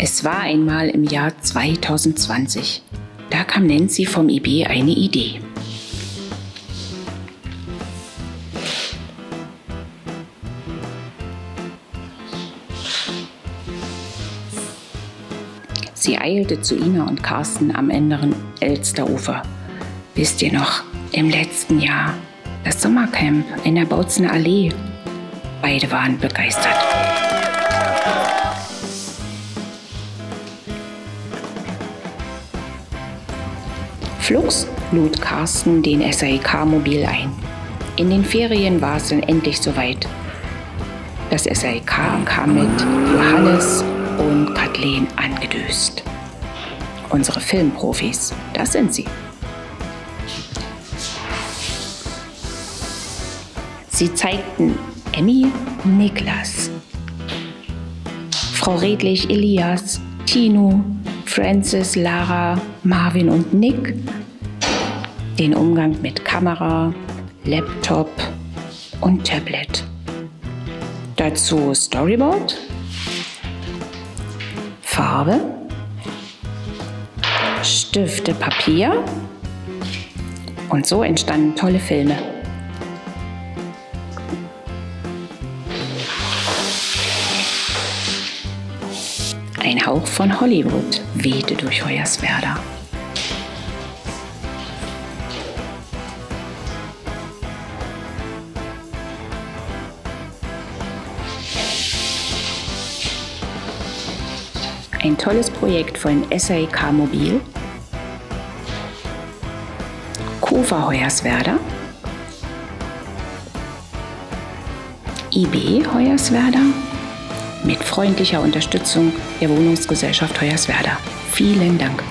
Es war einmal im Jahr 2020. Da kam Nancy vom IB eine Idee. Sie eilte zu Ina und Carsten am anderen Elsterufer. Wisst ihr noch, im letzten Jahr, das Sommercamp in der Bautzener Allee. Beide waren begeistert. Flugs lud Carsten den SAIK-Mobil ein. In den Ferien war es dann endlich soweit. Das SAIK kam mit Johannes und Kathleen angedöst. Unsere Filmprofis, das sind sie. Sie zeigten Emmy, Niklas, Frau Redlich, Elias, Tino, Francis, Lara, Marvin und Nick den Umgang mit Kamera, Laptop und Tablet. Dazu Storyboard, Farbe, Stifte, Papier und so entstanden tolle Filme. Ein Hauch von Hollywood wehte durch Hoyerswerda. Ein tolles Projekt von SAIK Mobil, KUFA Hoyerswerda, IB Hoyerswerda mit freundlicher Unterstützung der Wohnungsgesellschaft Hoyerswerda. Vielen Dank.